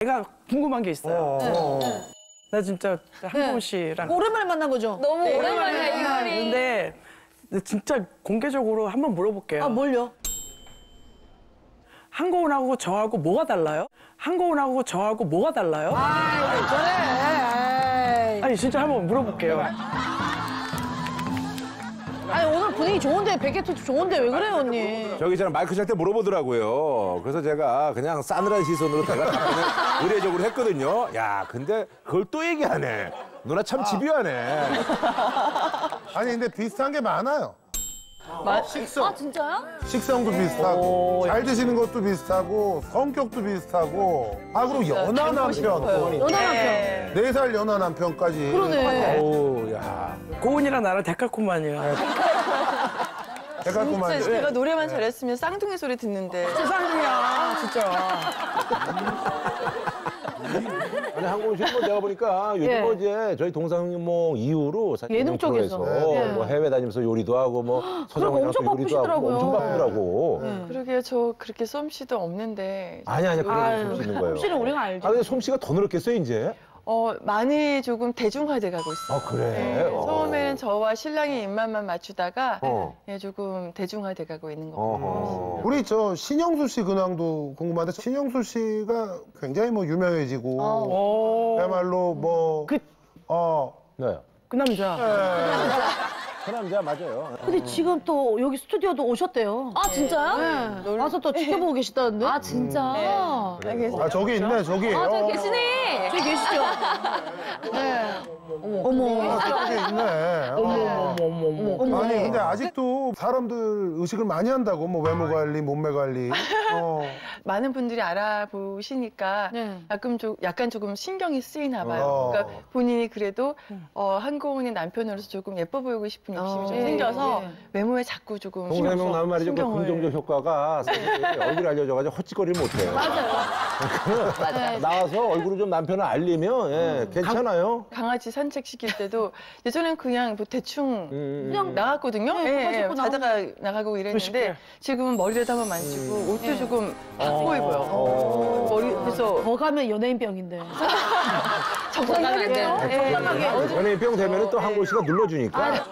내가 궁금한 게 있어요. 어. 나 진짜 한고은 씨랑 오랜만에 만난 거죠? 너무 네. 오랜만이야 이 말이. 근데 진짜 공개적으로 한번 물어볼게요. 아, 뭘요? 한고은하고 저하고 뭐가 달라요? 한고은하고 저하고 뭐가 달라요? 아이, 그래. 아니 진짜 한번 물어볼게요. 아니, 오늘 분위기 좋은데, 백개투 좋은데 왜 그래요, 언니? 저기 저는 마이크 찰때 물어보더라고요. 그래서 제가 그냥 싸늘한 시선으로 제가 답변을 의례적으로 했거든요. 야, 근데 그걸 또 얘기하네. 누나 참 집요하네. 아니 근데 비슷한 게 많아요. 식성. 아 진짜요? 식성도 비슷하고 잘 드시는 것도 비슷하고 성격도 비슷하고 아 그리고 연하 남편 연하 남편. 네 살 연하 남편까지 그러네. 오, 야. 고은이랑 나랑 데칼코만이야. 대가구만 진짜 제가 노래만 잘했으면 쌍둥이 소리 듣는데 세상이야 진짜. 아니 한국 씨뭐 내가 보니까 요즘 예. 뭐 이제 저희 동상이몽 이후로 사실 예능 쪽에서. 예. 뭐 해외 다니면서 요리도 하고 뭐 서정훈이랑 엄청 또 요리도 하고 바쁘시더라고요. 엄청 바쁘더라고. 그러게요 저 그렇게 솜씨도 없는데 아니 아니 그런 솜씨 있는 거예요. 솜씨는 우리가 알죠. 아 근데 솜씨가 더 늘었겠어요 이제? 어 많이 조금 대중화돼 가고 있어요. 아 그래. 네, 어. 처음에는 저와 신랑의 입맛만 맞추다가 어. 예, 조금 대중화돼 가고 있는 것 같아요. 우리 저 신영수 씨 근황도 궁금한데 신영수 씨가 굉장히 뭐 유명해지고 오. 그야말로 뭐 그- 어. 네. 그 남자. 그 남자 맞아요. 근데 지금 또 여기 스튜디오도 오셨대요. 아 진짜요? 네. 와서 또 지켜보고 계시다는데? 아 진짜. 아 저기 있네 저기 아 저기 어. 계시네. 저기 계시죠? 네. 어머. 아, 저기 있네 어. 어머머머머. 아니 근데 아직도 사람들 의식을 많이 한다고 뭐 외모 관리 몸매 관리 어. 많은 분들이 알아보시니까 네. 약간, 좀, 약간 조금 신경이 쓰이나 봐요. 어. 그러니까 본인이 그래도 어, 한고은의 남편으로서 조금 예뻐 보이고 싶은 욕심이 좀 예, 생겨서 예. 외모에 자꾸 조금 동상이몽 신경 나면 말이죠. 그 긍정적 효과가 얼굴 알려져가지고 헛짓거리를 못해요. 맞아요. 나와서 얼굴을 좀 남편을 알리면 예, 괜찮아요. 강 아지 산책 시킬 때도 예전엔 그냥 뭐 대충 음, 그냥 나 갔거든요. 네, 예, 그거 예, 자다가 나가고 이랬는데. 지금은 머리에도 한번 만지고 옷도 조금 바꿔 입어요. 어. 머리 그래서 더 가면 연예인병인데. 적당하게. 예. 적당하게. 연예인병 되면 또 한국 씨가 눌러주니까.